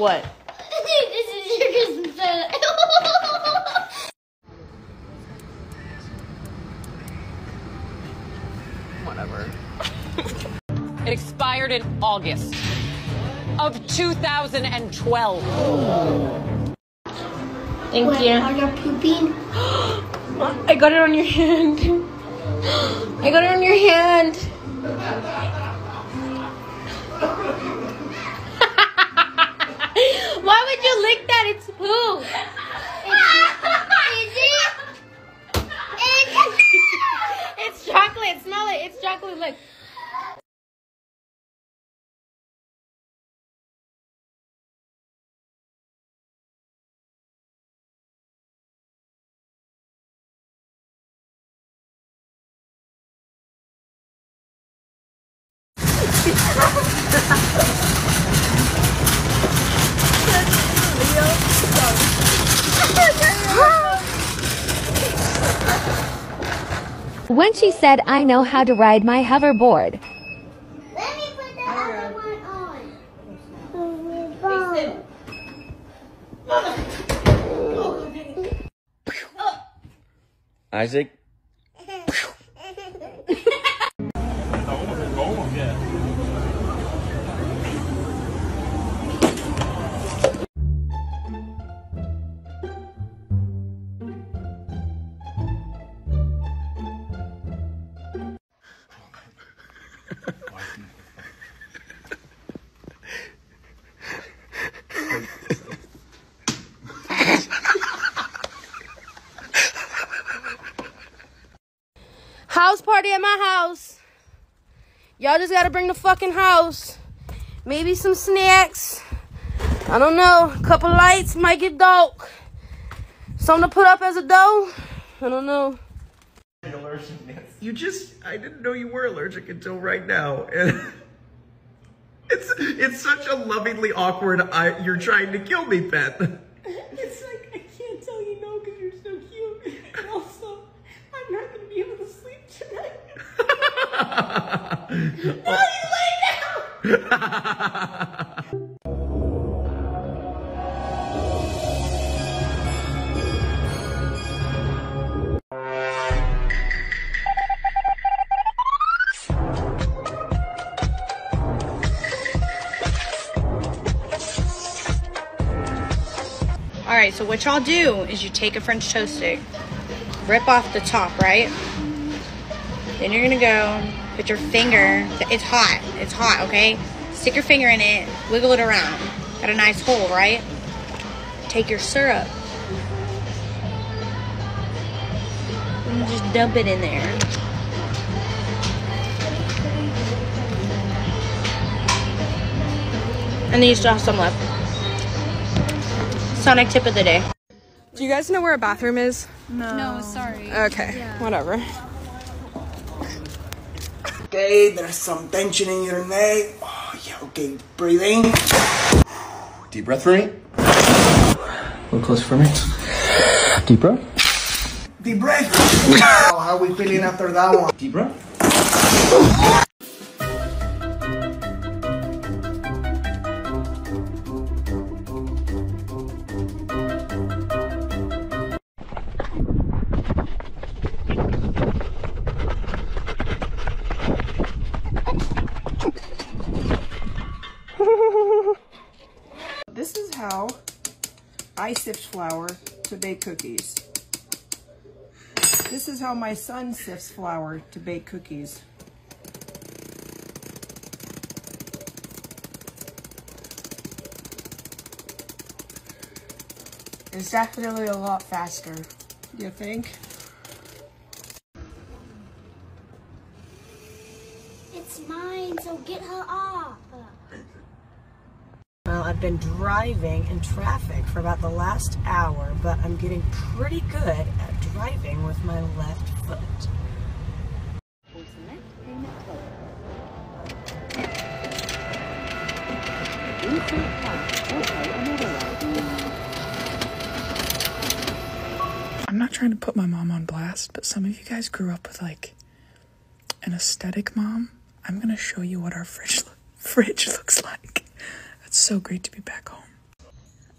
What? this is your Christmas present. Whatever. It expired in August of 2012. Thank What, you. Are you pooping? I got it on your hand. I got it on your hand. Lick that? It's poop. Is it? It's It's chocolate. Smell it. It's chocolate. Look. When she said, I know how to ride my hoverboard. Let me put the other one on. Oh, Isaac, House party at my house. Y'all just gotta bring the fucking house. Maybe some snacks. I don't know. A couple lights might get dark. Something to put up as a dough. I don't know. You just, I didn't know you were allergic until right now. It's, it's such a lovingly awkward, I, you're trying to kill me, pet. It's like I can't tell you no because you're so cute, and also I'm not gonna be able to sleep tonight. No, you lay down. All right, so what y'all do is you take a French toast stick, rip off the top, right? Then you're gonna go put your finger. It's hot. It's hot. Okay. Stick your finger in it, wiggle it around. Got a nice hole, right? Take your syrup. And just dump it in there. And then you still have some left. Sonic tip of the day. Do you guys know where a bathroom is? No, No, sorry. Okay, whatever. Okay, there's some tension in your neck. Oh, yeah, okay, breathing. deep breath for me. A little closer for me. Deep breath. Deep breath. oh, how we feeling after that one? Deep breath. I sift flour to bake cookies. This is how my son sifts flour to bake cookies. It's definitely a lot faster. You think? It's mine, so get her off. Been driving in traffic for about the last hour, but I'm getting pretty good at driving with my left foot. I'm not trying to put my mom on blast, but some of you guys grew up with like an aesthetic mom. I'm gonna show you what our fridge fridge looks like. It's so great to be back home.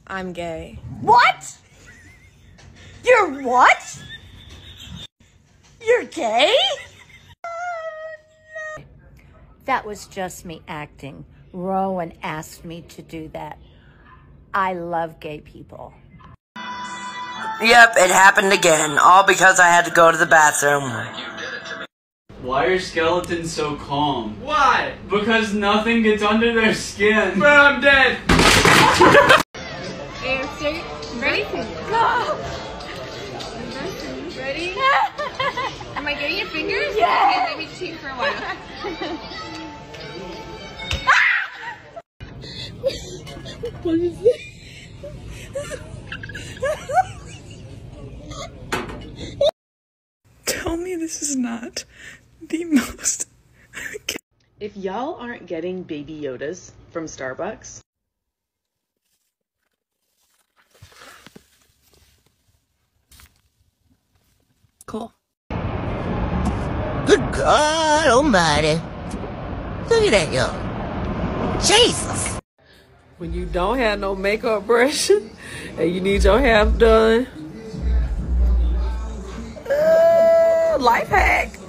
I'm gay. What? You're what? You're gay? That was just me acting. Rowan asked me to do that. I love gay people. Yep, it happened again. All because I had to go to the bathroom. Why are skeletons so calm? Why? Because nothing gets under their skin. But I'm dead. Answer. Ready? Go! Ready? Am I getting your fingers? Yeah. Okay, let me cheat for a while. What is this? Tell me this is not the most. If y'all aren't getting baby Yodas from Starbucks, Cool. Good God Almighty! Look at that, yo. Jesus! When you don't have no makeup brush and you need your hair done, uh, life hack.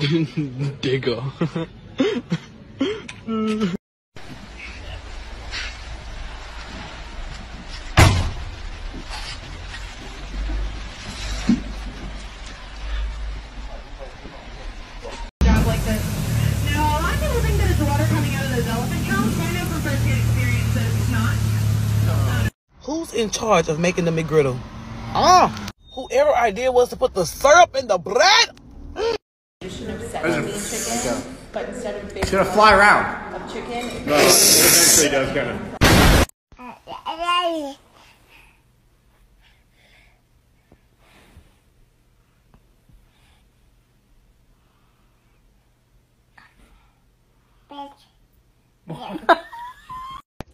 not. Who's in charge of making the McGriddle? Ah! Whoever idea was to put the syrup in the bread? Chicken, but instead of It's gonna fly around. of chicken, No, it eventually does kind of.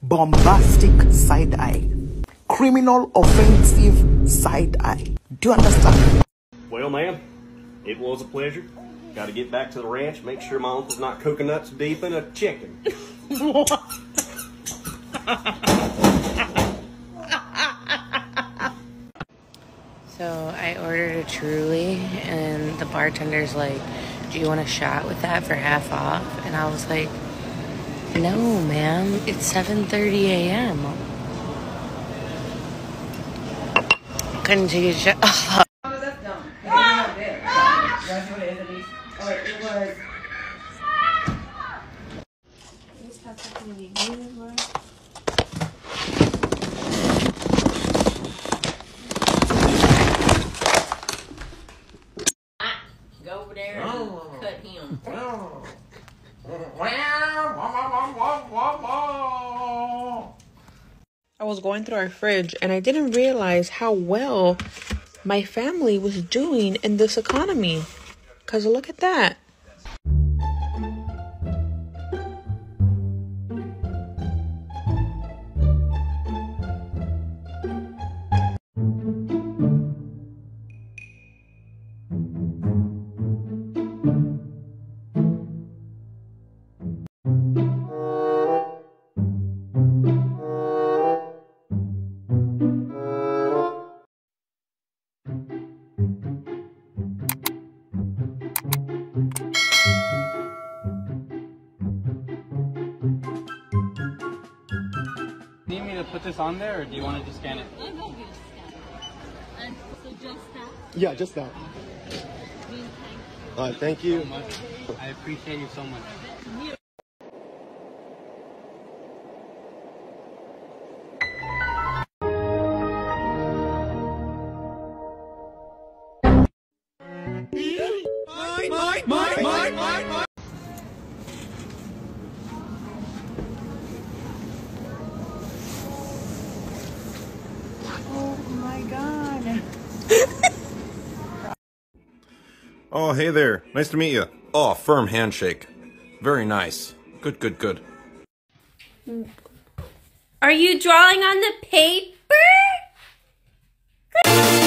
Bombastic side eye. Criminal offensive side eye. Do you understand? Well, ma'am, it was a pleasure. Got to get back to the ranch, make sure my uncle's not coconuts deep in a chicken. So I ordered a Truly, and the bartender's like, "Do you want a shot with that for half off?" And I was like, "No, ma'am. It's 7:30 a.m. Couldn't take a shot." Oh, that's dumb. You know what it is, at least. Oh, wait, it was. go over there and cut him. I was going through our fridge and I didn't realize how well my family was doing in this economy. Because look at that. Put this on there, or do you want to just scan it? Yeah, just that. Uh, thank you. so much. I appreciate you so much. Mine, Oh, hey there. Nice to meet you. Oh, firm handshake. Very nice. Good, good, good. Are you drawing on the paper? Good.